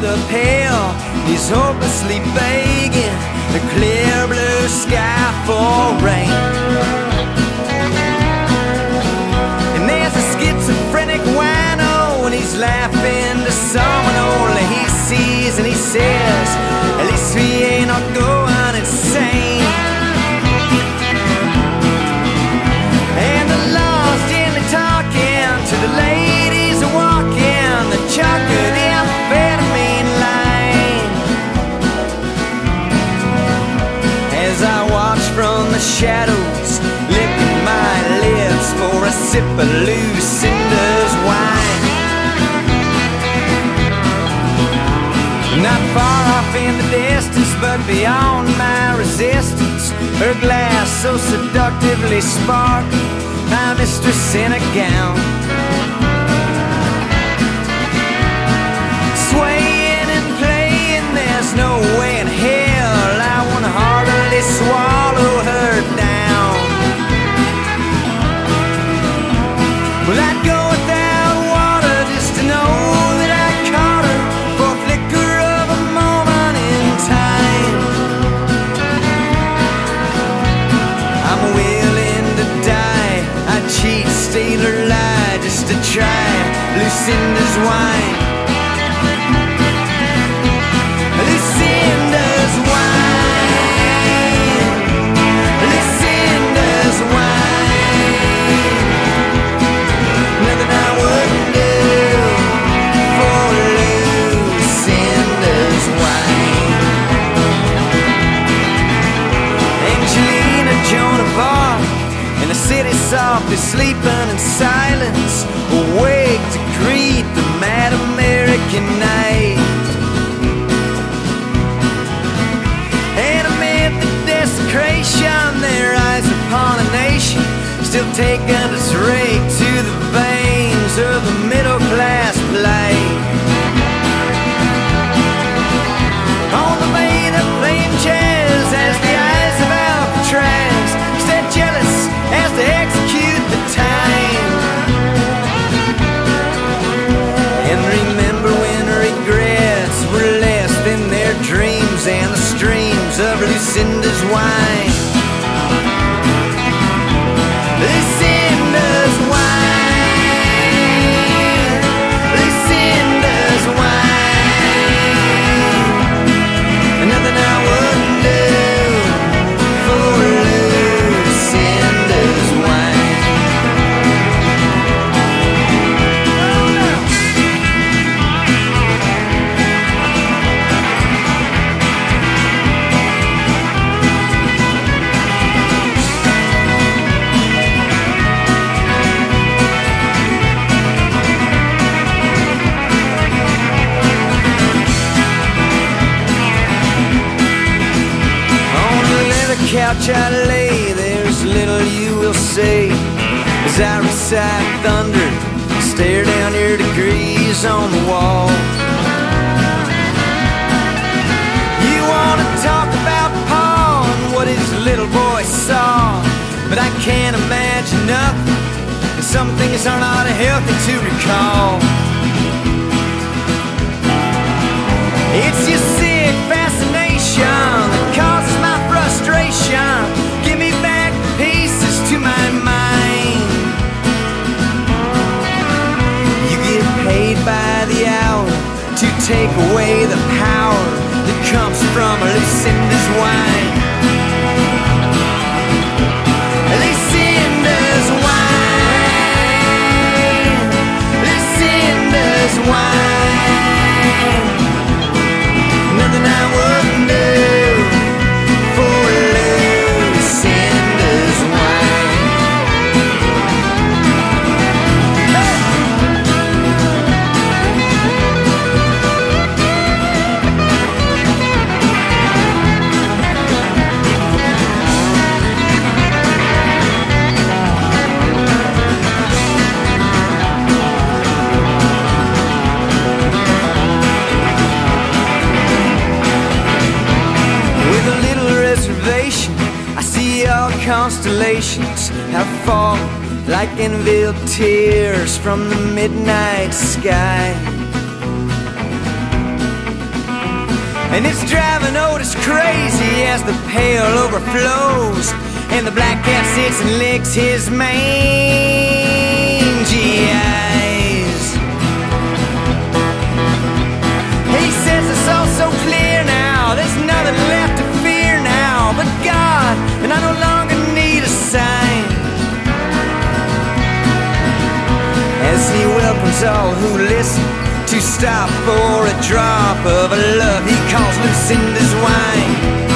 with a pail. He's hopelessly begging the clear blue sky for rain. But beyond my resistance, her glass so seductively sparkling, my mistress in a gown. Lucinda's wine. Its rake to the veins of the middle class plight. On the vein of flame chairs as the eyes of Alcatraz stand jealous as they execute the time. And remember when regrets were less than their dreams and the streams of Lucinda's wine. Couch I lay, there's little you will say as I recite thunder, stare down your degrees on the wall. You wanna talk about Paul and what his little boy saw, but I can't imagine nothing, and some things are not healthy to recall. It's your to take away the power that comes from Lucinda's wine. I see all constellations have fallen Like invisible tears from the midnight sky. And it's driving Otis crazy as the pail overflows And the black cat sits and licks his mangy eye he welcomes all who listen to stop for a drop of a love he calls Lucinda's wine.